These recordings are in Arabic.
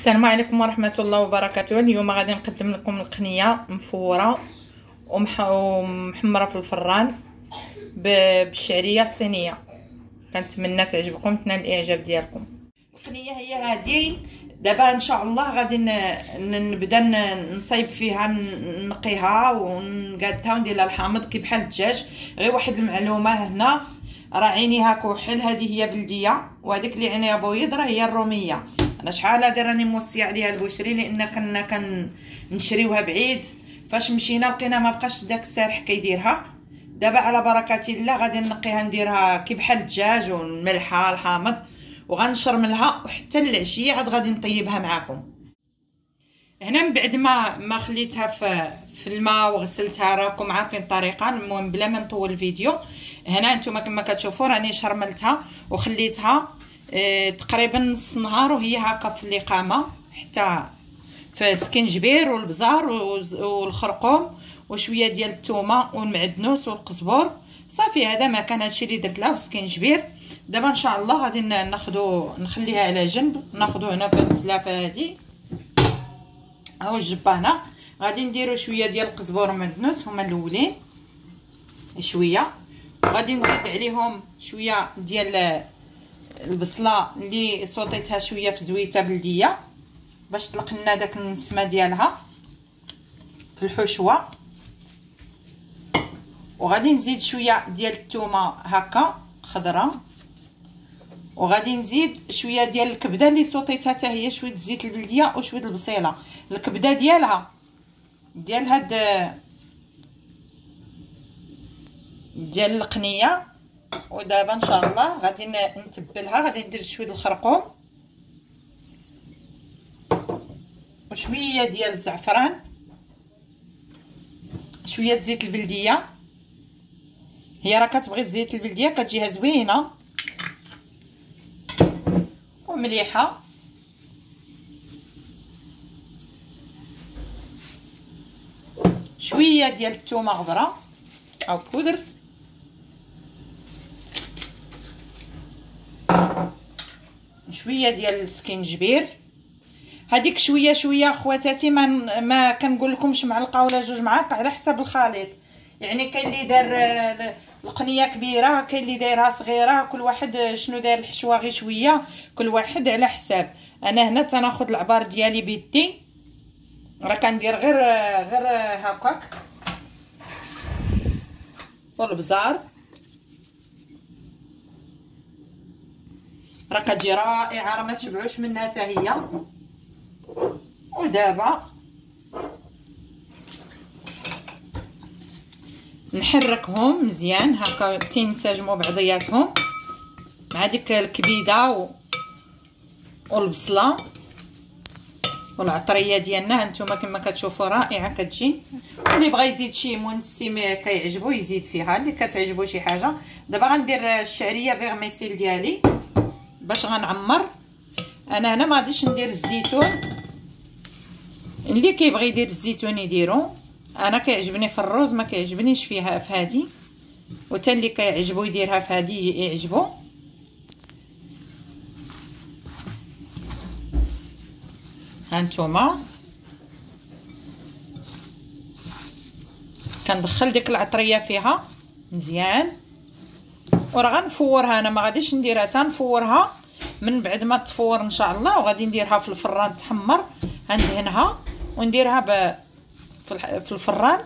السلام عليكم ورحمة الله وبركاته. اليوم غادي نقدم لكم القنية مفورة ومح... ومحمرة في الفران ب... بالشعرية الصينية. كنتمنى تعجبكم تنال الإعجاب ديالكم. القنية هي هذه دابا إن شاء الله غادي نبدأ نصايب فيها نقيها ونقادها وندير لها الحامض كي بحال الدجاج. غير واحد المعلومة هنا. راه عينيها كحل هذه هي بلدية وهذيك اللي عينيها بويض راه هي الرومية. أنا شحال هادي راني موصيه عليها البشري؟ لأن كنا كنشريوها بعيد. فاش مشينا لقينا ما بقاش داك السارح كيديرها. دابا على بركة الله غادي نقيها نديرها كي بحال الدجاج والملحة الحامض. وغنشرملها وحتى العشية عاد غادي نطيبها معاكم. هنا من بعد ما ما خليتها في في الماء وغسلتها راكم عارفين الطريقة. المهم بلا ما نطول الفيديو. هنا نتوما كما كتشوفوا راني شرملتها وخليتها تقريبا نص نهار وهي هكا في الاقامه حتى في سكنجبير والبزار والخرقوم وشوية ديال الثومه والمعدنوس والقزبور. صافي هذا ما كان هادشي اللي درت له سكنجبير دابا إن شاء الله غادي ناخذو نخليها على جنب ناخذو هنا في السلافة هادي. هاو الجبه هنا غادي نديرو شوية ديال القزبور والمعدنوس هما الأولين. شوية. غادي نزيد عليهم شوية ديال البصلة اللي صوتيتها شوية في زويتة بلدية باش تطلق لنا داك النسمة ديالها في الحشوة. وغادي نزيد شوية ديال الثومه هكا خضراء وغادي نزيد شوية ديال الكبدة اللي صوتيتها حتى هي شوية زيت البلدية وشوية البصيلة. الكبدة ديالها ديال هاد ديال القنية ودابا ان شاء الله غادي نتبلها غادي ندير شوية الخرقوم وشوية ديال الزعفران شوية زيت البلدية. هي راه كتبغي الزيت البلدية كتجيها زوينة ومليحة. شوية ديال الثومه غبره أو بودر. شوية ديال السكينجبير هذيك شوية شوية خواتاتي ما ما كنقول لكمش معلقة ولا جوج معالق على حسب الخليط. يعني كاين اللي دار القنية كبيرة كاين اللي دايرها صغيرة كل واحد شنو داير الحشوة غير شوية كل واحد على حساب. أنا هنا تناخذ العبار ديالي بيدي. راه كندير غير غير هكاك والبزار. راه كتجي رائعة راه ما تشبعوش منها حتى هي. ودابا نحركهم مزيان هكا تينسجموا بعضياتهم مع ديك الكبيدة و... والبصلة والعطرية ديالنا. هانتوما كما كتشوفوا رائعة كتجي. اللي بغى يزيد شي منسي كيعجبو يزيد فيها. اللي كتعجبو شي حاجة دابا غندير الشعرية فيغميسيل ديالي. باش غنعمر. أنا هنا ما غاديش ندير الزيتون. اللي كيبغي يدير الزيتون يديرو. أنا كيعجبني في الروز ما كيعجبنيش فيها في هذه وتا اللي كيعجبو يديرها في هذه يعجبو. هانتوما كندخل ديك العطرية فيها. مزيان. وراه غنفورها أنا ما غاديش نديرها تنفورها من بعد ما تفور إن شاء الله وغادي نديرها في الفران تحمر غندهنها ونديرها ب في الفران.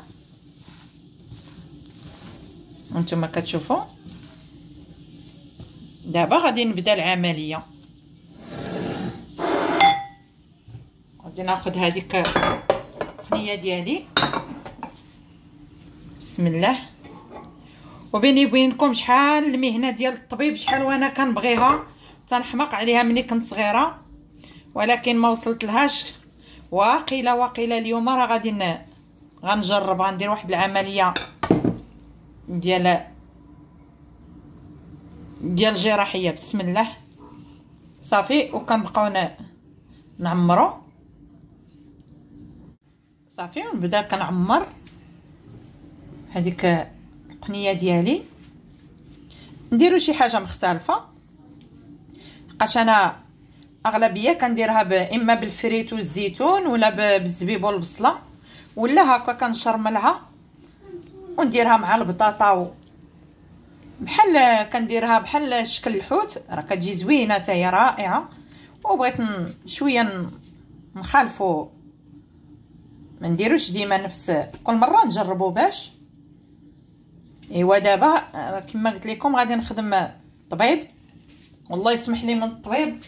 هانتوما كتشوفوا. دابا غادي نبدا العملية. غادي ناخذ هذيك القنية ديالي. بسم الله. وبيني وبينكم شحال المهنة ديال الطبيب شحال وأنا كنبغيها. تنحماق عليها ملي كنت صغيرة ولكن ما وصلت لهاش. واقيله واقيله اليوم راه غادي غنجرب غندير واحد العملية ديال ديال الجراحيه بسم الله. صافي وكنبقاو نعمرو. صافي ونبدأ كنعمر هذيك القنية ديالي. نديرو شي حاجة مختلفة. لقاش أنا اغلبيه كنديرها. إما بالفريت والزيتون ولا. بالزبيب والبصلة ولا هكا كنشرملها ونديرها مع البطاطا. بحال كنديرها بحال شكل الحوت راه كتجي زوينة حتى رائعة وبغيت شوية نخالفو ما نديروش ديما نفس كل مرة نجربو باش إيوا دابا كما قلت لكم غادي نخدم طبيب والله يسمح لي من الطبيب.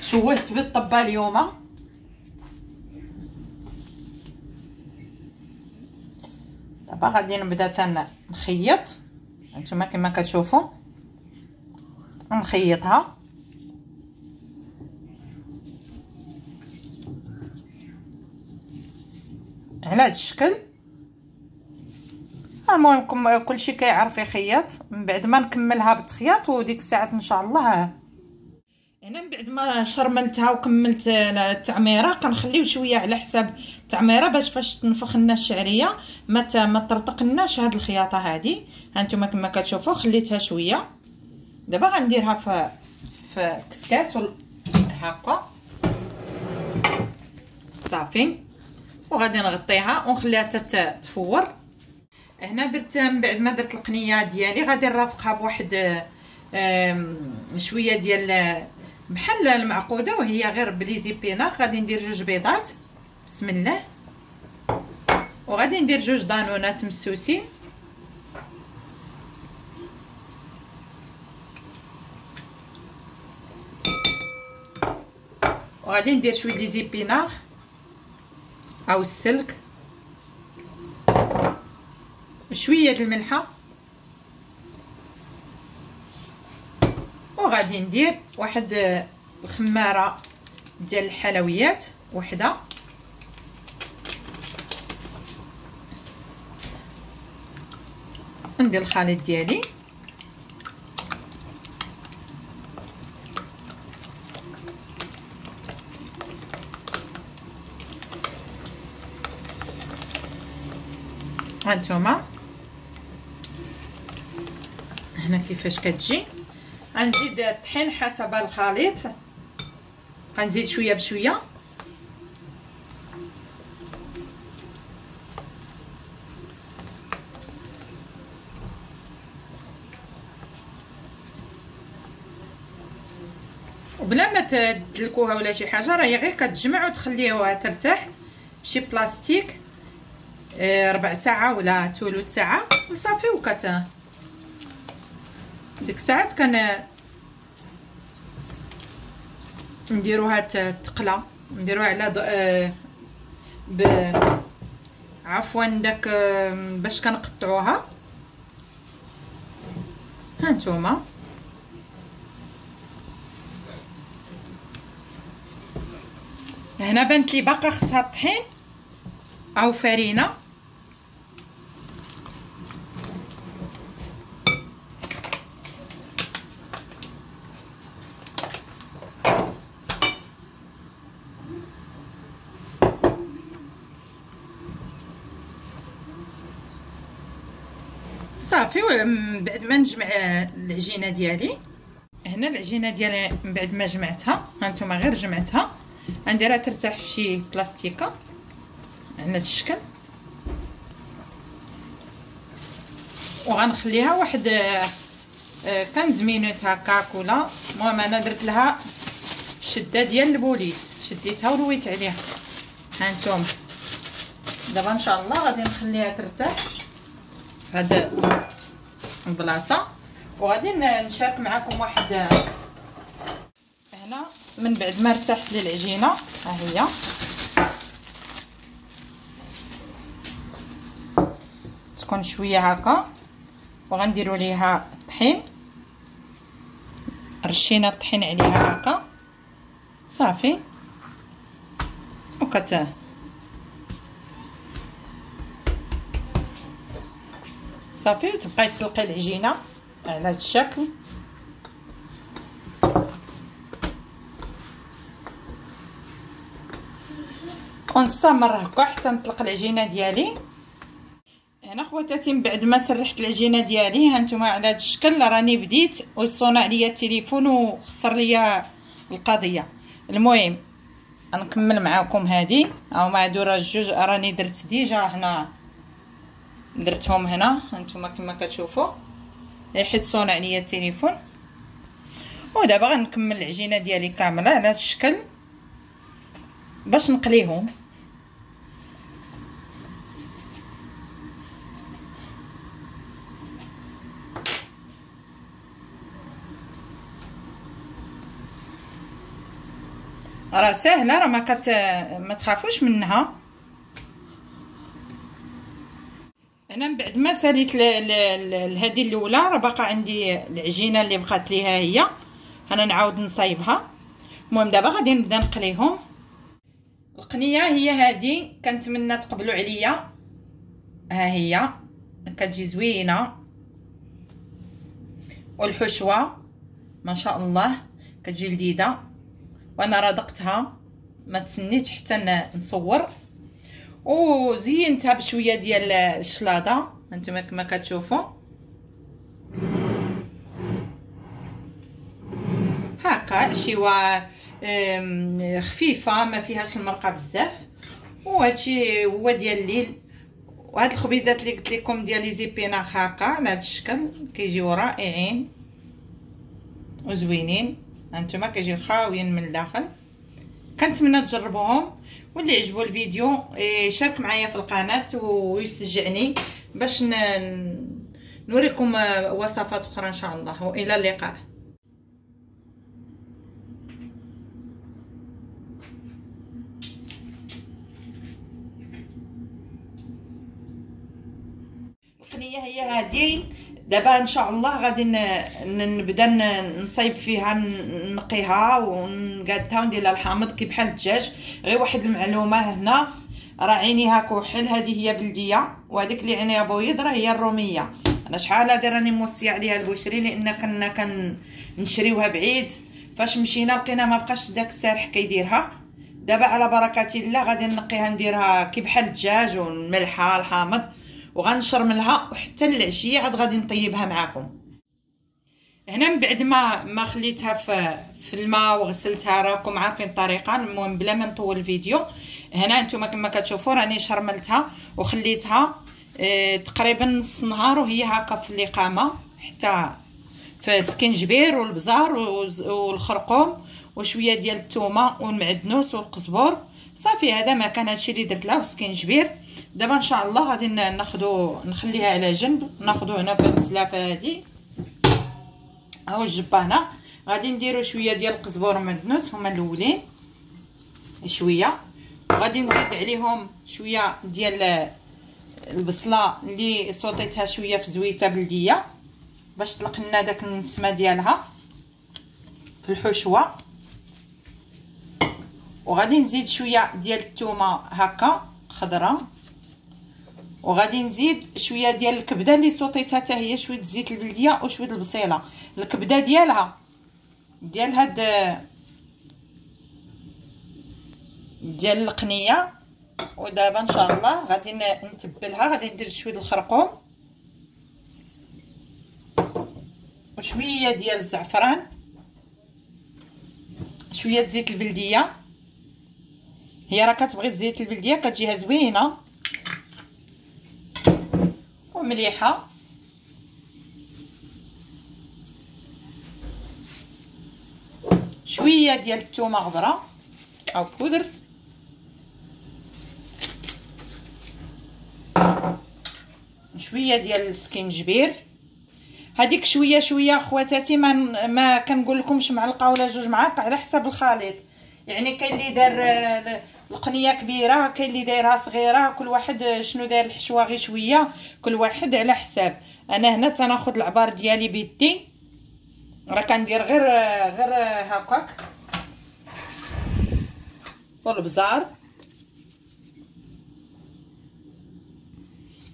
شوهت بالطبة اليوم دابا غادي نبدا نخيط. هانتوما كما كتشوفوا. نخيطها على هذا الشكل. المهم كلشي كيعرف يخيط. من بعد ما نكملها بالتخياط وديك الساعات إن شاء الله. هنا من بعد ما شرملتها وكملت التعميرة كنخليو شوية على حساب التعميرة باش فاش تنفخ لنا الشعرية ما ما ترطقناش هاد الخياطة هادي. هانتوما كما كتشوفوا خليتها شوية. دابا غنديرها في في الكسكاس هكا. صافي. وغادي نغطيها ونخليها حتى تفور. هنا درت من بعد ما درت القنية ديالي غادي نرافقها بواحد شوية ديال بحال المعقودة وهي غير بلي زيبينا غادي ندير جوج بيضات. بسم الله. وغادي ندير جوج دانونات مسوسين. وغادي ندير شوية دي زيبينار أو السلك. شوية الملحة. وغادي ندير واحد الخمارة ديال الحلويات وحدة. ندير الخليط ديالي. هانتوما. هنا كيفاش كتجي. غنزيد الطحين حسب الخليط. غنزيد شوية بشوية. وبلا ما تدلكوها ولا شي حاجة راه غير كتجمع وتخليوها ترتاح بشي بلاستيك آه، ربع ساعة ولا ثلث ساعة وصافي وكت ديك الساعات كان نديروها تقلى نديروها على آه ب عفوا داك آه باش كنقطعوها. هانتوما هنا بانت لي باقا خصها الطحين أو فرينة. صافي من بعد ما نجمع العجينة ديالي. هنا العجينة ديالي من بعد ما جمعتها هانتوما غير جمعتها. غنديرها ترتاح في شي بلاستيكة. على هذا الشكل وغنخليها واحد آه، كنز مينوت هكاك ولا المهم أنا درت لها شدة ديال البوليس. شديتها ورويت عليها. هانتوما دابا إن شاء الله غادي نخليها ترتاح. هاد البلاصه وغادي نشارك معكم واحد هنا من بعد ما ارتاحت لي العجينه ها هي. تكون شوية هكا. وغنديروا ليها الطحين رشينا الطحين عليها هكا. صافي. وكت صافي تبقاي تلقي العجينة على هذا الشكل. ونستمر هكا حتى نطلق العجينة ديالي. هنا خواتاتي من بعد ما سرحت العجينة ديالي هانتوما على هذا الشكل راني بديت وصونع ليا التليفون وخسر ليا القضية. المهم غنكمل معاكم هذه ها هما هادو راه جوج راني درت ديجا هنا درتهم هنا. هانتوما كما كتشوفوا. حيت صونع ليا التليفون. ودابا غنكمل العجينة ديالي كاملة على هذا الشكل. باش نقليهم. راه ساهلة راه ما كت ما تخافوش منها. أنا من بعد ما ساليت هذه الأولى راه باقا عندي العجينة اللي بقات ليها هي. أنا نعاود نصايبها. المهم دابا غادي نبدا نقليهم. القنية هي هذه كنتمنى تقبلوا عليا. ها هي. كتجي زوينة. والحشوة. ما شاء الله. كتجي لذيذة. وأنا رادقتها. ما تسنيتش حتى نصور. وزينتها بشويه ديال الشلاضه هانتوما كما كتشوفوا هكا عشيوه خفيفه ما فيهاش المرقه بزاف وهادشي هو ديال الليل وهاد الخبيزات اللي قلت لكم ديال لي زيبيناخ هكا على هاد الشكل كيجيو رائعين وزوينين هانتوما كيجيو خاويين من الداخل كنتمنى تجربوهم واللي عجبو الفيديو يشارك معايا في القناة ويشجعني باش نوريكم وصفات أخرى إن شاء الله. وإلى اللقاء. القنيه هي هذه دابا ان شاء الله غادي نبدا نصايب فيها نقيها ونقادها وندير لها الحامض كي بحال الدجاج. غير واحد المعلومة هنا راه عينيها كحل هذه هي بلدية وهذيك اللي عينيها بيض راه هي الرومية. أنا شحال هادي راني موصيه عليها البشري لأن كنا كنشريوها بعيد. فاش مشينا لقينا ما بقاش داك السارح كيديرها. دابا على بركة الله غادي نقيها نديرها كي بحال الدجاج والملحة الحامض. وغنشرملها وحتى العشية عاد غادي نطيبها معاكم. هنا من بعد ما ما خليتها في في الماء وغسلتها راكم عارفين الطريقة المهم بلا ما نطول الفيديو هنا نتوما كما كتشوفوا راني شرملتها وخليتها آه تقريبا نص نهار وهي هكا في الاقامه حتى في سكنجبير والبزار والخرقوم وشوية ديال الثومه والمعدنوس والقزبور. صافي هذا ما كان هادشي اللي درت له سكنجبير دابا إن شاء الله غادي ناخذو نخليها على جنب. ناخذو هنا في السلافة هادي. هاو الجبة هنا. غادي نديرو شوية ديال القزبور والمعدنوس هما الأولين. شوية. وغادي نزيد عليهم شوية ديال البصلة اللي صوتيتها شوية في زويتة بلدية باش تطلق لنا داك النسمة ديالها في الحشوه وغادي نزيد شوية ديال الثومه هكا خضراء وغادي نزيد شوية ديال الكبدة اللي صوتيتها حتى هي شوية زيت البلدية وشوية البصيلة. الكبدة ديالها ديال هاد ديال القنية. ودابا إن شاء الله غادي نتبلها غادي ندير شوية الخرقوم. وشوية ديال الزعفران. شوية زيت البلدية. هي راه كتبغي الزيت البلدية كتجيها زوينة. ومليحة. شوية ديال الثومه غبره أو بودر. شوية ديال السكينجبير. هذيك شوية شوية خواتاتي ما ما كنقول لكمش معلقة ولا جوج معالق على حسب الخليط. يعني كاين اللي دار آه، القنية كبيرة كاين اللي دايرها صغيرة كل واحد شنو داير الحشوة غير شوية كل واحد على حساب. أنا هنا تناخذ العبار ديالي بيدي. راه كندير غير آه، غير آه، هكاك والبزار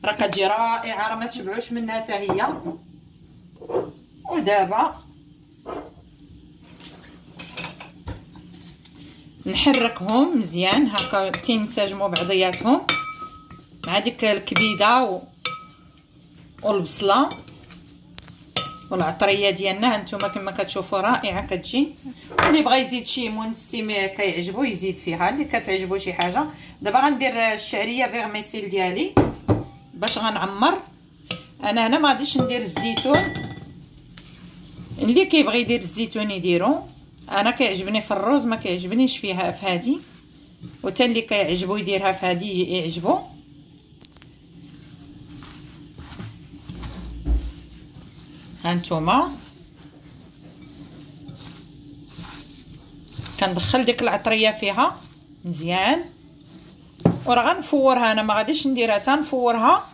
راه كتجي رائعة راه ما تشبعوش منها حتى هي. ودابا نحركهم مزيان. هكا تينسجموا بعضياتهم. مع ديك الكبيدة و... والبصلة والعطرية ديالنا. هانتوما كما كتشوفوا رائعة كتجي. اللي بغى يزيد شي منسي كيعجبو يزيد فيها. اللي كتعجبو شي حاجة. دابا غندير الشعرية فيغميسيل ديالي باش غنعمر. أنا هنا ما غاديش ندير الزيتون. اللي كيبغي يدير الزيتون يديرو. أنا كيعجبني في الروز ما كيعجبنيش فيها في هذه وتا اللي كيعجبو يديرها في هذه يعجبو. هانتوما كندخل ديك العطرية فيها. مزيان. وراه غنفورها أنا ما غاديش نديرها حتى نفورها.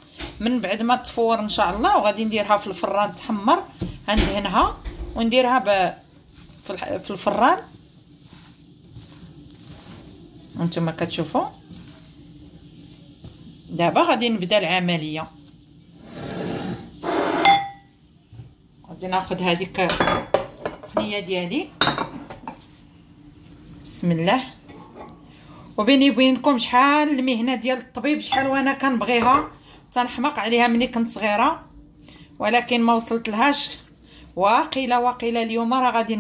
من بعد ما تفور إن شاء الله وغادي نديرها في الفران تحمر. غندهنها ونديرها ب في الفران. هانتوما كتشوفوا. دابا غادي نبدا العملية. غادي ناخذ هذيك القنية ديالي. بسم الله. وبيني وبينكم شحال المهنة ديال الطبيب شحال وأنا كنبغيها. تنحماق عليها ملي كنت صغيرة. ولكن ما وصلت لهاش. واقيله واقيله اليوم راه غادي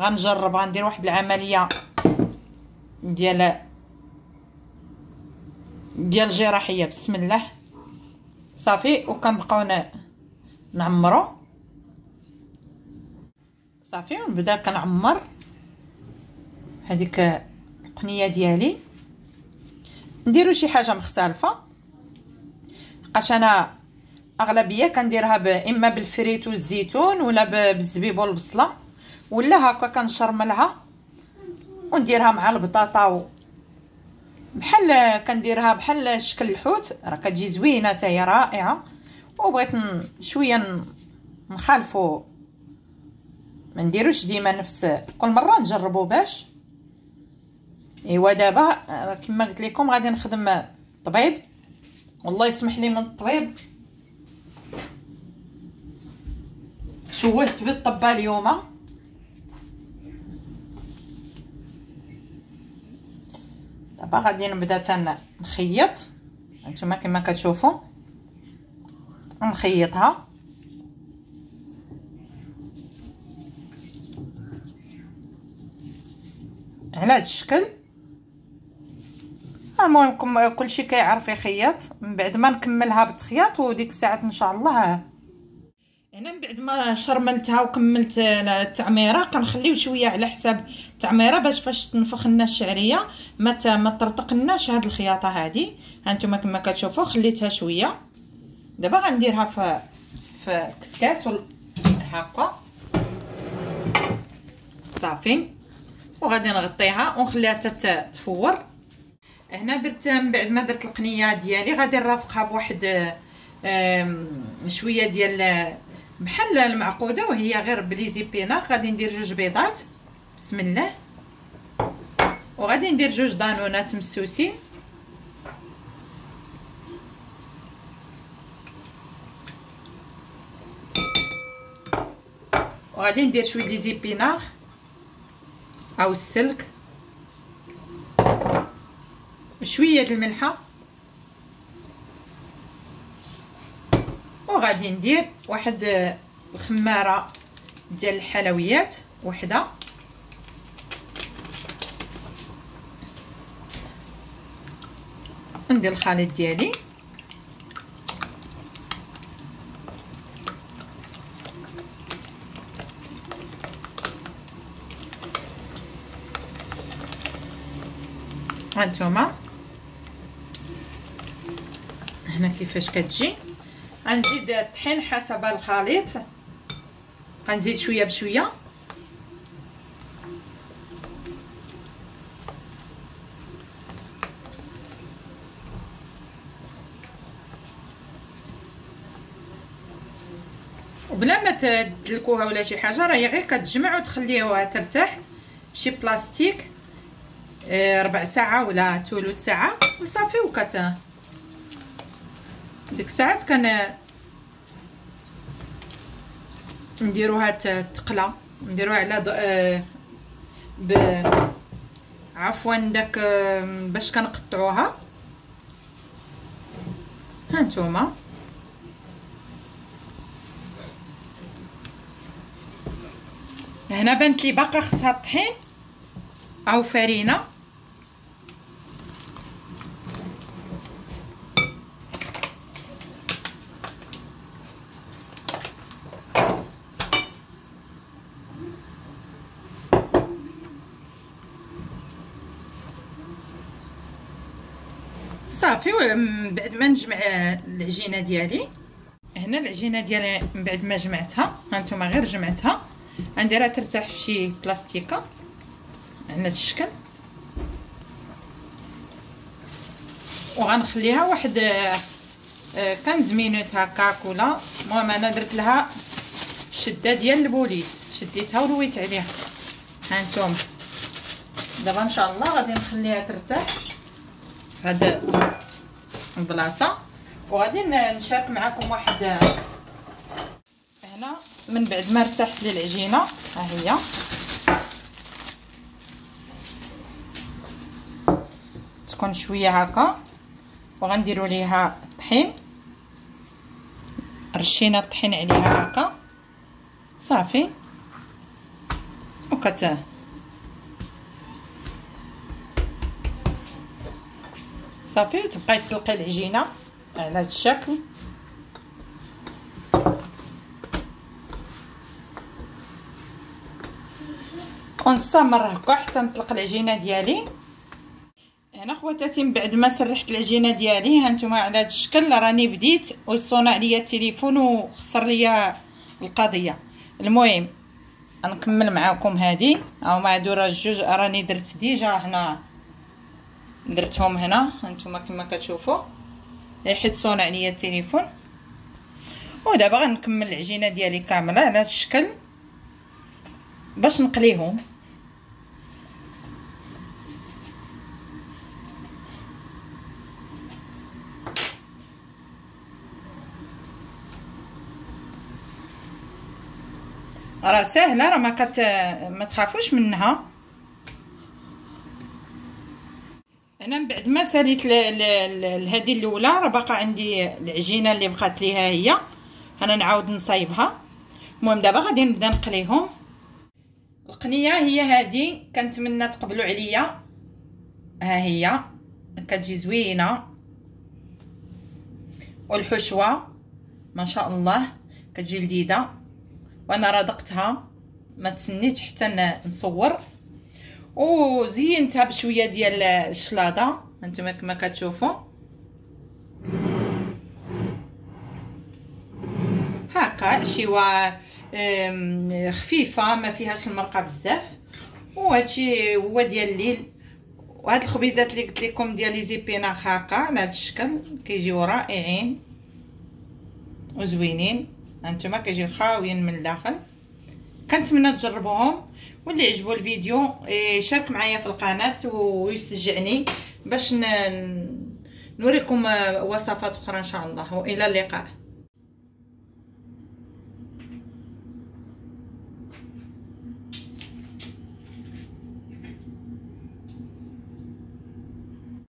غنجرب غندير واحد العملية ديال ديال الجراحية. بسم الله. صافي وكنبقاو نعمرو. صافي ونبدأ كنعمر هذيك القنية ديالي. نديرو شي حاجة مختلفة. لقاش أنا أغلبية كنديرها إما بالفريت والزيتون ولا بالزبيب والبصلة. ولا هكا كنشرملها ونديرها مع البطاطا و بحال كنديرها بحال شكل الحوت راه كتجي زوينة حتى رائعة. وبغيت شوية نخالفو. ما نديروش ديما نفس كل مرة نجربو باش. ايوا دابا كما قلت لكم غادي نخدم طبيب. والله يسمح لي من الطبيب. شوهت بالطبة اليوم. دابا غادي نبدا نخيط. هانتوما كما كتشوفوا. نخيطها. على هذا الشكل. المهم كلشي كيعرف يخيط. من بعد ما نكملها بالتخياط وديك الساعات إن شاء الله هنا من بعد ما شرملتها وكملت التعميرة كنخليو شوية على حساب التعميرة باش فاش تنفخ لنا الشعرية ما ما ترتقناش هاد الخياطة هادي. هانتوما كما كتشوفوا خليتها شوية. دابا غنديرها في في الكسكاس هكا. صافي. وغادي نغطيها ونخليها حتى تفور. هنا درت من بعد ما درت القنية ديالي غادي نرافقها بواحد شوية ديال بحال المعقودة وهي غير بلي زيبينار غادي ندير جوج بيضات. بسم الله. وغادي ندير جوج دانونات مسوسين. وغادي ندير شوية دي زيبينار أو السلك. شوية الملحة. وغادي ندير واحد الخماره ديال الحلويات وحدة. ندير الخليط ديالي. هانتوما هنا كيفاش كتجي. غنزيد الطحين حسب الخليط. غنزيد شوية بشوية. وبلا ما تدلكوها ولا شي حاجة راهي غير كتجمع وتخليوها ترتاح شي بلاستيك آه، ربع ساعة ولا ثلث ساعة وصافي وكت. ديك الساعات كان نديروها تقلى نديروها على دو... آه، ب عفوا داك آه، باش كنقطعوها. ها نتوما. هنا بانت لي باقا خصها طحين أو فرينه من بعد ما نجمع العجينة ديالي. هنا العجينة ديالي من بعد ما جمعتها هانتوما غير جمعتها. غنديرها ترتاح في شي بلاستيكة. على هذا الشكل. وغنخليها واحد آه، كنز مينوت هكاك ولا المهم أنا درت لها شدة ديال البوليس. شديتها ورويت عليها. هانتوما دابا إن شاء الله غادي نخليها ترتاح. هاد البلاصه وغادي نشارك معكم واحد هنا من بعد ما ارتاحت لي العجينه ها هي. تكون شوية هكا. وغنديروا ليها الطحين. رشينا الطحين عليها هكا. صافي. وكت صافي وتبقاي تلقي العجينة على هذا الشكل. ونستمر هكا حتى نطلق العجينة ديالي. هنا خواتاتي من بعد ما سرحت العجينة ديالي هانتوما على هذا الشكل راني بديت وصونا عليا التليفون وخسر ليا القضية. المهم نكمل معاكم هذه أو معذوره الجوج راني درت déjà هنا درتهم هنا. هانتوما كما كتشوفوا. حيت صون عليا التليفون. ودابا غنكمل العجينة ديالي كاملة على هذا الشكل باش نقليهم. راه ساهلة راه ما كت ما تخافوش منها. أنا من بعد ما ساليت هذه الأولى راه باقا عندي العجينة اللي بقات ليها هي. أنا نعاود نصايبها. المهم دابا غادي نبدا نقليهم. القنية هي هذه كنتمنى تقبلوا عليا. ها هي. كتجي زوينة. والحشوة. ما شاء الله. كتجي لذيذة. وأنا رادقتها. ما تسنيتش حتى نصور. وزينتها بشويه ديال الشلاضه هانتوما كما كتشوفوا هكا عشيوه خفيفه ما فيهاش المرقه بزاف وهادشي هو ديال الليل وهاد الخبيزات اللي قلت لكم ديال لي زيبيناخ هكا على هاد الشكل كيجيو رائعين وزوينين هانتوما كيجيو خاويين من الداخل كنتمنى تجربوهم واللي عجبو الفيديو يشارك معايا في القناة ويشجعني باش نوريكم وصفات أخرى إن شاء الله. وإلى اللقاء.